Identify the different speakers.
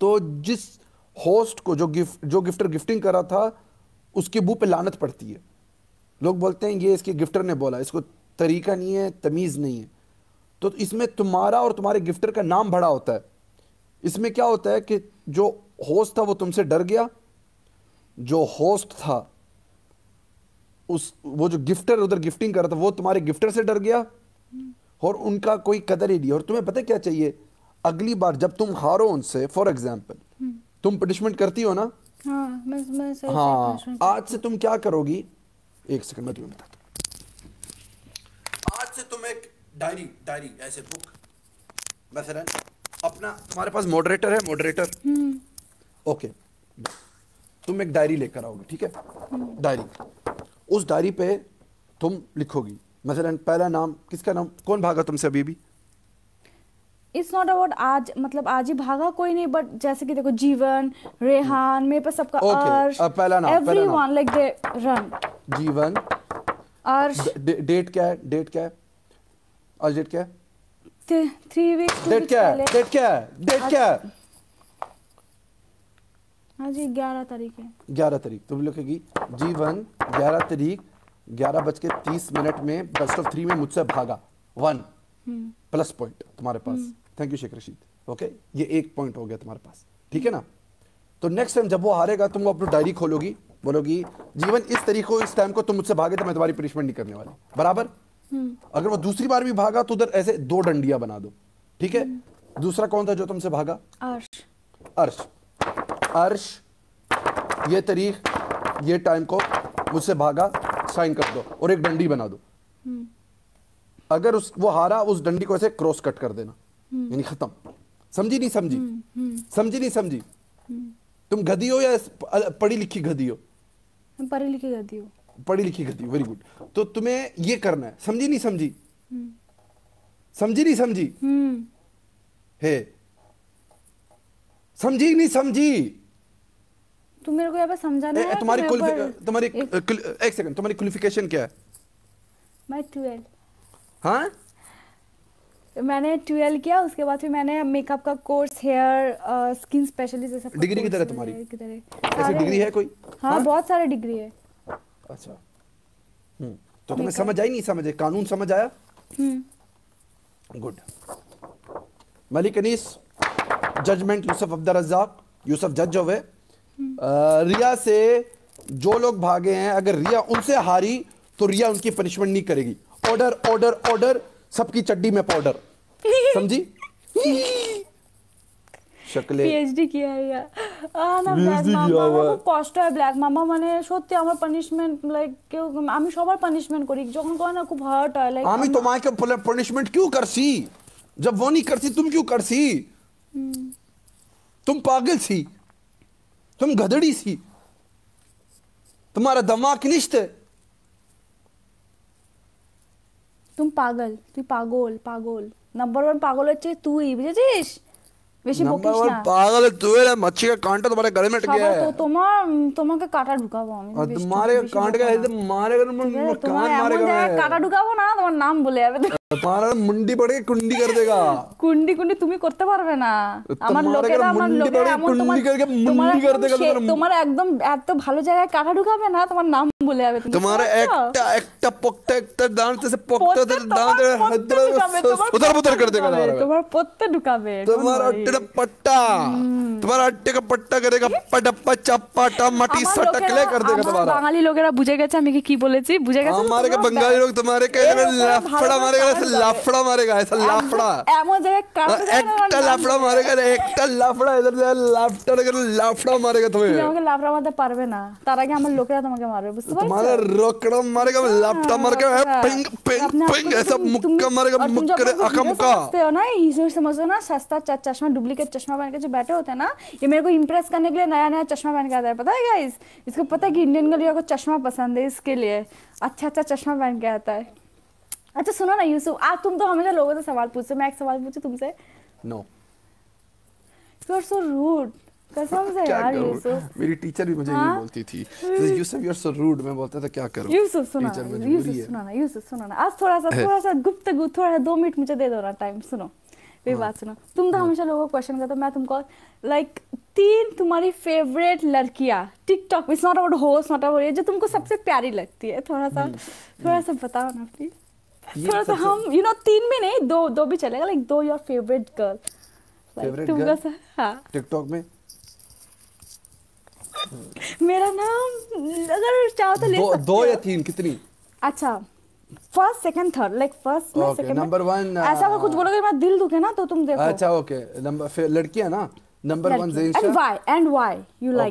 Speaker 1: तो जिस होस्ट को जो गिफ्ट जो गिफ्टर गिफ्टिंग कर था, उसके मुँह पे लानत पड़ती है। लोग बोलते हैं, ये इसके गिफ्टर ने बोला, इसको तरीका नहीं है, तमीज़ नहीं है। तो इसमें तुम्हारा और तुम्हारे गिफ्टर का नाम बड़ा होता है। इसमें क्या होता है कि जो होस्ट था, वो तुमसे डर गया। जो होस्ट था, उस, वो जो गिफ्टर उधर गिफ्टिंग कर रहा था, वो तुम्हारे गिफ्टर से डर गया। और उनका कोई कदर ही नहीं और तुम्हें पता क्या चाहिए? अगली बार जब तुम हारो उनसे फॉर एग्ज़ाम्पल तुम पनिशमेंट करती हो ना?
Speaker 2: हाँ मैं मैं
Speaker 1: हाँ आज से तुम क्या करोगी? एक सेकंड मैं तुम्हें बताता हूँ। आज से तुम एक डायरी डायरी ऐसे बुक मसलन अपना तुम्हारे पास मॉडरेटर है मॉडरेटर ओके तुम एक डायरी लेकर आओगे ठीक है? डायरी उस डायरी पे तुम लिखोगी। मसलन पहला नाम किसका नाम? कौन भागा तुमसे अभी भी?
Speaker 2: इट्स नॉट अबाउट आज मतलब आज ही भागा कोई नहीं बट जैसे कि देखो जीवन रेहान मेरे पास सबका अर्श। एवरीवन लाइक दे रन
Speaker 1: जीवन।
Speaker 2: अर्श।
Speaker 1: डेट क्या है? डेट क्या है? आज डेट क्या है?
Speaker 2: थ्री वीक्स
Speaker 1: डेट क्या है? डेट क्या है? डेट क्या है?
Speaker 2: आज ही ग्यारह तारीख है।
Speaker 1: ग्यारह तारीख तुम लिखेगी जीवन ग्यारह तारीख ग्यारह बज के तीस मिनट में बेस्ट ऑफ़ थ्री में मुझसे भागा। वन प्लस पॉइंट तुम्हारे पास। Thank you Sheikh Rashid okay ये एक पॉइंट हो गया तुम्हारे पास। ठीक है ना? तो नेक्स्ट टाइम जब वो हारेगा तुम वो अपनी डायरी खोलोगी बोलोगी जीवन इस तरीके इस टाइम को तुम मुझसे भागे तो मैं तुम्हारी पनिशमेंट नहीं करने वाली। बराबर? अगर वो दूसरी बार भी भागा तो उधर ऐसे दो डंडिया बना दो। ठीक है? दूसरा कौन था जो तुमसे भागा?
Speaker 2: अर्श।
Speaker 1: अर्श। अर्श ये तारीख ये टाइम को मुझसे भागा साइन कर दो और एक डंडी बना दो। अगर उस वो हारा उस डंडी को ऐसे क्रॉस कट कर देना। यानी खत्म। समझी नहीं समझी? समझी नहीं समझी? तुम गधी हो या पढ़ी लिखी गधी हो?
Speaker 2: मैं पढ़ी लिखी गई हूँ।
Speaker 1: पढ़ी लिखी गधी वेरी गुड तो तुम्हें ये करना है। समझी नहीं समझी? समझी नहीं समझी?
Speaker 2: हम्म।
Speaker 1: है। समझी नहीं समझी?
Speaker 2: तुम मेरे को यहाँ पे समझाना है
Speaker 1: तुम्हारी
Speaker 2: ऊपर
Speaker 1: तुम्हारी
Speaker 2: एक-
Speaker 1: सेकंड तुम्हारी क्वालिफिकेशन क्या है?
Speaker 2: मैं ट्वेल्व
Speaker 1: हाँ?
Speaker 2: मैंने ट्वेल्व किया उसके बाद फिर मैंने मेकअप का कोर्स हेयर स्किन स्पेशलिस्ट जैसा
Speaker 1: डिग्री किधर है तुम्हारी?
Speaker 2: किधर है।
Speaker 1: ऐसी डिग्री है कोई?
Speaker 2: हाँ बहुत सारे डिग्री है।
Speaker 1: अच्छा। हम्म तो तुम्हें समझ आई नहीं समझ? कानून समझ आया?
Speaker 2: हम्म।
Speaker 1: गुड मलिक अनीस जजमेंट यूसुफ अब्दुल रज्जाक यूसुफ जज हो गए रिया से जो लोग भागे हैं अगर रिया उनसे हारी तो रिया उनकी पनिशमेंट नहीं करेगी। ऑर्डर ऑर्डर ऑर्डर सबकी चड्डी में पाउडर समझी शक्ले
Speaker 2: পিএইচডি কিয়া ইয়া আ না
Speaker 1: PhD
Speaker 2: ব্ল্যাক
Speaker 1: কিয়া
Speaker 2: মামা আমার
Speaker 1: আবার।
Speaker 2: খুব কষ্ট হয় ব্ল্যাক মামা মানে সত্যি আমার পানিশমেন্ট লাইক কেউ আমি সবার পানিশমেন্ট করি যখন করে না খুব হার্ট হয় লাইক
Speaker 1: आमी तो माँ के पनिशमेंट क्यों करसी जब वो नहीं करसी तुम क्यों करसी तुम पागल सी तुम गधड़ी सी तुम्हारा दिमाग निश्त
Speaker 2: তুমি পাগল তুই পাগল পাগল নাম্বার ওয়ান পাগল হচ্ছে তুই বুঝেছিস বেশি
Speaker 1: नंबर
Speaker 2: বকিস
Speaker 1: वन
Speaker 2: না
Speaker 1: पागल है तू है मच्छी का कांटा तुम्हारे गले में अटक गया
Speaker 2: সবার
Speaker 1: है
Speaker 2: তো তোমার উম, তোমাকে কাটা ঢুকাবো আমি
Speaker 1: और
Speaker 2: বেশি-
Speaker 1: तुम्हारे
Speaker 2: বেশি
Speaker 1: कांट
Speaker 2: বকো
Speaker 1: का
Speaker 2: না।
Speaker 1: है तो मारेगा तो
Speaker 2: ঠিক আছে?
Speaker 1: कान
Speaker 2: তোমার এমন
Speaker 1: मारेगा
Speaker 2: জায়গায়
Speaker 1: मैं।
Speaker 2: কাটা ঢুকাবো না তোমার নাম বলে যাবে
Speaker 1: तुम्हारा मुंडी पड़ के कुंडी कर देगा
Speaker 2: কুন্ডি কুন্ডি তুমি করতে পারবে না আমার
Speaker 1: তোমার
Speaker 2: লোকেরা
Speaker 1: এখানে
Speaker 2: আমার
Speaker 1: মুন্ডি
Speaker 2: লোকেরা
Speaker 1: পড়ে
Speaker 2: এমন তোমার
Speaker 1: কুন্ডি करके
Speaker 2: তোমার
Speaker 1: মুন্ডি कर
Speaker 2: একদম
Speaker 1: देगा
Speaker 2: সে-
Speaker 1: तुम्हारा-
Speaker 2: তোমার একদম এত ভালো জায়গায় কাটা ঢুকাবে না তোমার নাম বলে যাবে তুমি
Speaker 1: तुम्हारे
Speaker 2: বুঝতে পারছো?
Speaker 1: एकटा एकटा पोकटा एकटा दांत से पोकटा
Speaker 2: পোত্তে
Speaker 1: से
Speaker 2: তোমার
Speaker 1: दांत
Speaker 2: পোত্তে ঢুকাবে, তোমার
Speaker 1: उधर उधर कर
Speaker 2: পোত্তে
Speaker 1: देगा
Speaker 2: ঢুকাবে,
Speaker 1: तुम्हारा
Speaker 2: তোমার পোত্তে ঢুকাবে don't
Speaker 1: तुम्हारा
Speaker 2: worry.
Speaker 1: अट्टे का पट्टा तुम्हारा अट्टे का पट्टा करेगा पटप्पा चप्पा टमाटी
Speaker 2: আমার
Speaker 1: सटकले
Speaker 2: লোকেরা-
Speaker 1: कर देगा
Speaker 2: আমার
Speaker 1: तुम्हारा
Speaker 2: বাঙালি লোকেরা বুঝে গেছে আমি কি কি বলেছি বুঝে গেছে তো
Speaker 1: हमारे के
Speaker 2: তোমরা
Speaker 1: बंगाली लोग तुम्हारे के
Speaker 2: এর উপরে
Speaker 1: लाफड़ा
Speaker 2: ভালো
Speaker 1: मारेगा
Speaker 2: করে
Speaker 1: ऐसा
Speaker 2: কাটা
Speaker 1: लाफड़ा मारेगा ऐसा
Speaker 2: একদম
Speaker 1: लाफड़ा
Speaker 2: এমন জায়গায় কাটা ঢুকাবে না, আমার
Speaker 1: একটা
Speaker 2: নাম
Speaker 1: লাফড়া
Speaker 2: বলে
Speaker 1: मारेगा একটা লাফড়া इधर से लाफड़ा लगे लाफड़ा मारेगा
Speaker 2: তুমি
Speaker 1: तुम्हें
Speaker 2: আমাকে লাফড়া মারতে পারবে না তার আগে আমার লোকেরা তোমাকে মারবে বুঝতে পারছো
Speaker 1: तुम्हारा रोकड़ा मारेगा लापटा मार के
Speaker 2: हाँ,
Speaker 1: पिंग पिंग
Speaker 2: अपने आप
Speaker 1: पिंग
Speaker 2: को
Speaker 1: ऐसा
Speaker 2: तुम-
Speaker 1: मुक्का
Speaker 2: तुम-
Speaker 1: मारेगा
Speaker 2: और तुम जब
Speaker 1: मुक्का
Speaker 2: अपने को
Speaker 1: अका
Speaker 2: हीरो
Speaker 1: मुक्का
Speaker 2: समझते हो ना हीरो समझते हो ना सस्ता च- चश्मा डुप्लीकेट चश्मा पहन के जो बैठे होते हैं ना ये मेरे को इम्प्रेस करने के लिए नया नया चश्मा पहन के आता है पता है गाइस इसको पता है कि इंडियन गर्ल को चश्मा पसंद है इसके लिए अच्छा अच्छा चश्मा पहन के आता है अच्छा सुनो ना यूसुफ आज तुम तो हमेशा लोगों से सवाल पूछते मैं एक सवाल पूछू तुमसे?
Speaker 1: No
Speaker 2: you are so rude कसम से यार यूसुफ
Speaker 1: मेरी टीचर भी मुझे ये
Speaker 2: हाँ?
Speaker 1: बोलती थी। Yusuf you are so rude मैं बोलता था क्या करूँ?
Speaker 2: यूसुफ सुना यूसुफ
Speaker 1: है।
Speaker 2: सुना ना यूसुफ सुना ना। आज थोड़ा सा थोड़ा सा गुफ्तगू थोड़ा सा मिनट मुझे दे दो ना टाइम सुनो। मेरी बात सुनो। तुम तो हमेशा लोगों को क्वेश्चन करते हो मैं तुमको लाइक तीन तुम्हारी फेवरेट लड़कियाँ TikTok it's not about host not about ये जो तुमको सबसे प्यारी लगती है। थोड़ा सा थोड़ा सा बताओ ना प्लीज़ थोड़ा सा हम यू नो तीन में नहीं दो दो भी चलेगा लाइक दो योर फेवरेट गर्ल
Speaker 1: girl?
Speaker 2: सा हाँ।
Speaker 1: टिकटॉक में?
Speaker 2: मेरा नाम अगर चाहो तो ले
Speaker 1: दो दो या तीन कितनी?
Speaker 2: अच्छा first second third like first में सेकंड
Speaker 1: number one,
Speaker 2: ऐसा अगर कुछ
Speaker 1: uh,
Speaker 2: बोलोगे मेरा दिल दुखे ना तो तुम देखो।
Speaker 1: अच्छा ओके नंबर फिर लड़कियाँ ना? Number
Speaker 2: one
Speaker 1: and
Speaker 2: why and why you like